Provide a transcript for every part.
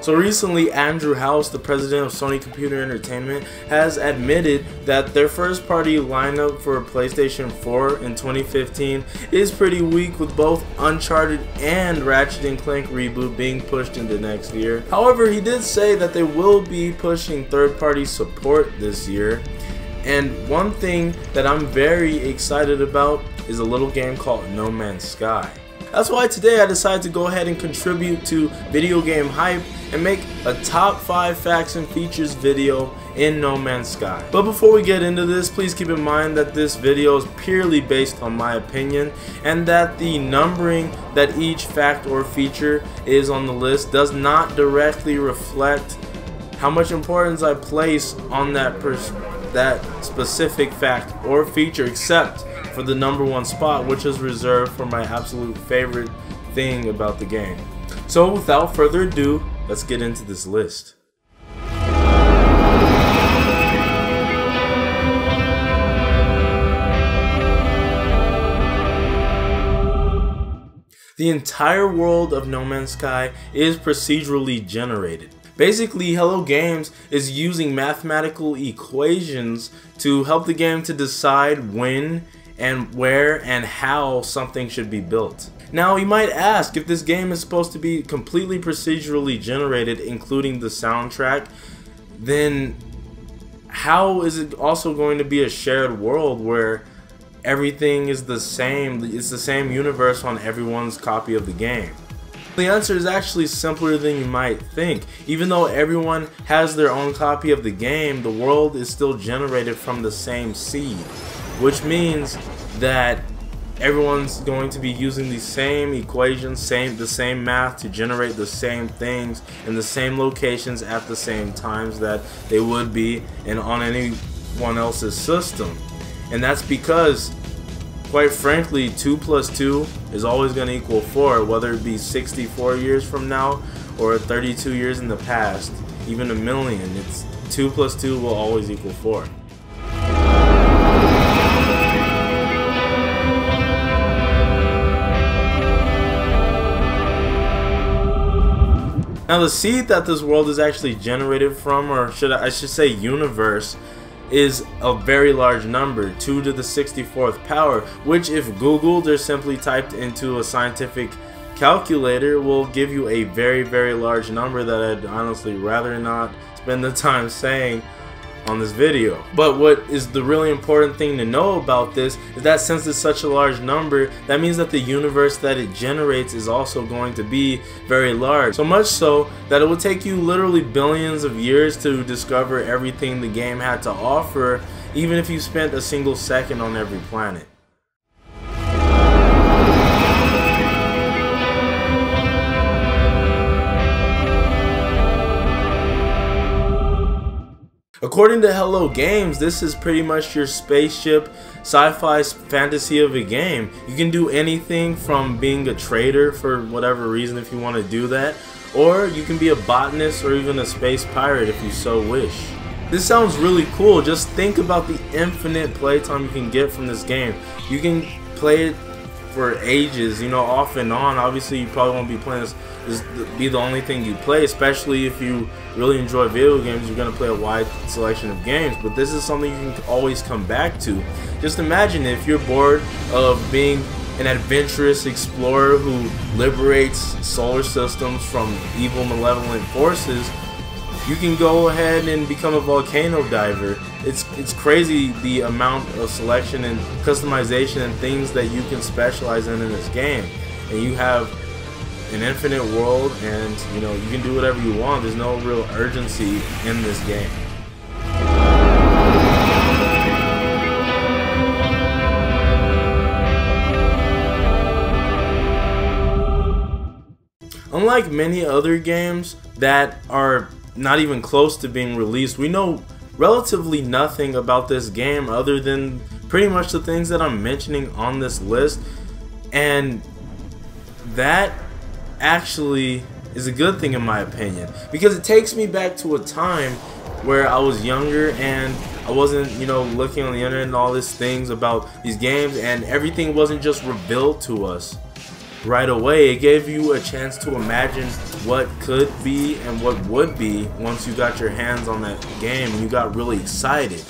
So recently, Andrew House, the president of Sony Computer Entertainment, has admitted that their first party lineup for PlayStation 4 in 2015 is pretty weak with both Uncharted and Ratchet & Clank reboot being pushed into next year. However, he did say that they will be pushing third party support this year. And one thing that I'm very excited about is a little game called No Man's Sky. That's why today I decided to go ahead and contribute to Video Game Hype and make a top 5 facts and features video in No Man's Sky. But before we get into this, please keep in mind that this video is purely based on my opinion and that the numbering that each fact or feature is on the list does not directly reflect how much importance I place on that that specific fact or feature except for the number one spot, which is reserved for my absolute favorite thing about the game. So without further ado, let's get into this list. The entire world of No Man's Sky is procedurally generated. Basically, Hello Games is using mathematical equations to help the game to decide when and where and how something should be built. Now you might ask if this game is supposed to be completely procedurally generated including the soundtrack then how is it also going to be a shared world where everything is the same it's the same universe on everyone's copy of the game the answer is actually simpler than you might think. Even though everyone has their own copy of the game, the world is still generated from the same seed which means that everyone's going to be using the same equations, same the same math to generate the same things in the same locations at the same times that they would be and on anyone else's system. And that's because quite frankly 2 plus 2 is always going to equal 4 whether it be 64 years from now or 32 years in the past even a million it's 2 plus 2 will always equal 4 Now the seed that this world is actually generated from, or should I, I should say universe, is a very large number, 2 to the 64th power, which if googled or simply typed into a scientific calculator will give you a very very large number that I'd honestly rather not spend the time saying on this video. But what is the really important thing to know about this is that since it's such a large number, that means that the universe that it generates is also going to be very large. So much so that it will take you literally billions of years to discover everything the game had to offer, even if you spent a single second on every planet. According to Hello Games, this is pretty much your spaceship sci-fi fantasy of a game. You can do anything from being a trader for whatever reason if you want to do that, or you can be a botanist or even a space pirate if you so wish. This sounds really cool. Just think about the infinite playtime you can get from this game. You can play it for ages, you know, off and on. Obviously, you probably won't be playing this, this be the only thing you play, especially if you really enjoy video games. You're gonna play a wide selection of games, but this is something you can always come back to. Just imagine if you're bored of being an adventurous explorer who liberates solar systems from evil, malevolent forces you can go ahead and become a volcano diver. It's it's crazy the amount of selection and customization and things that you can specialize in in this game. And you have an infinite world and you know you can do whatever you want. There's no real urgency in this game. Unlike many other games that are not even close to being released. We know relatively nothing about this game other than pretty much the things that I'm mentioning on this list. And that actually is a good thing in my opinion because it takes me back to a time where I was younger and I wasn't, you know, looking on the internet and all these things about these games and everything wasn't just revealed to us. Right away. It gave you a chance to imagine what could be and what would be once you got your hands on that game. And you got really excited.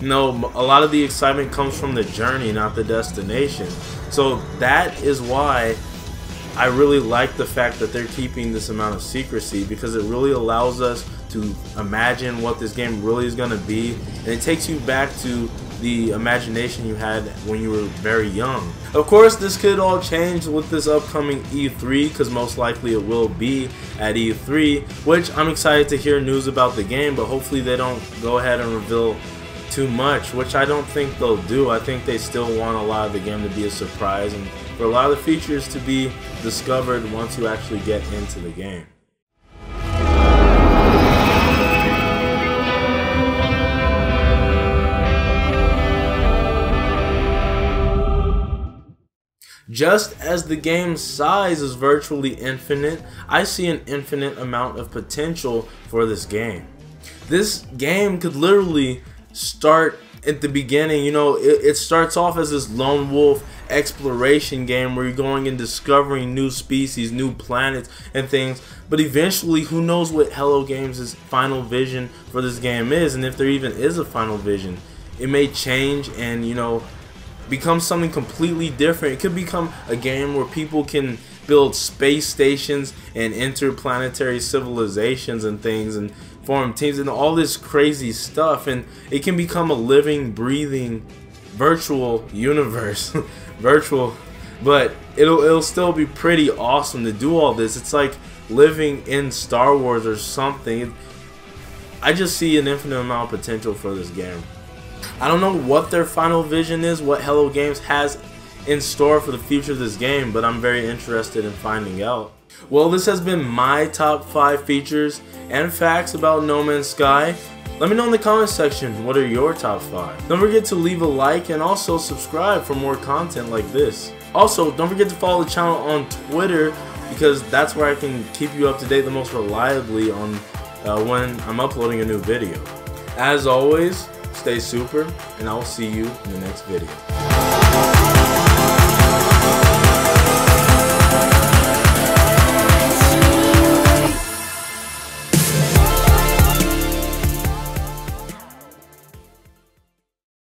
You know, a lot of the excitement comes from the journey, not the destination. So that is why I really like the fact that they're keeping this amount of secrecy because it really allows us to imagine what this game really is going to be and it takes you back to the imagination you had when you were very young. Of course, this could all change with this upcoming E3 because most likely it will be at E3, which I'm excited to hear news about the game, but hopefully they don't go ahead and reveal too much, which I don't think they'll do. I think they still want a lot of the game to be a surprise and for a lot of the features to be discovered once you actually get into the game. Just as the game's size is virtually infinite, I see an infinite amount of potential for this game. This game could literally start at the beginning, you know, it, it, starts off as this lone wolf exploration game where you're going and discovering new species, new planets, and things. But eventually, who knows what Hello Games' final vision for this game is, and if there even is a final vision. It may change and, you know, become something completely different. It could become a game where people can build space stations and interplanetary civilizations and things and form teams and all this crazy stuff. And it can become a living breathing virtual universe virtual but it'll it'll still be pretty awesome to do all this. It's like living in Star Wars or something. I just see an infinite amount of potential for this game I don't know what their final vision is, what Hello Games has in store for the future of this game, but I'm very interested in finding out. Well, this has been my top 5 features and facts about No Man's Sky. Let me know in the comment section what are your top 5. Don't forget to leave a like and also subscribe for more content like this. Also, don't forget to follow the channel on Twitter because that's where I can keep you up to date the most reliably on uh, when I'm uploading a new video. As always, Stay super, and I'll see you in the next video.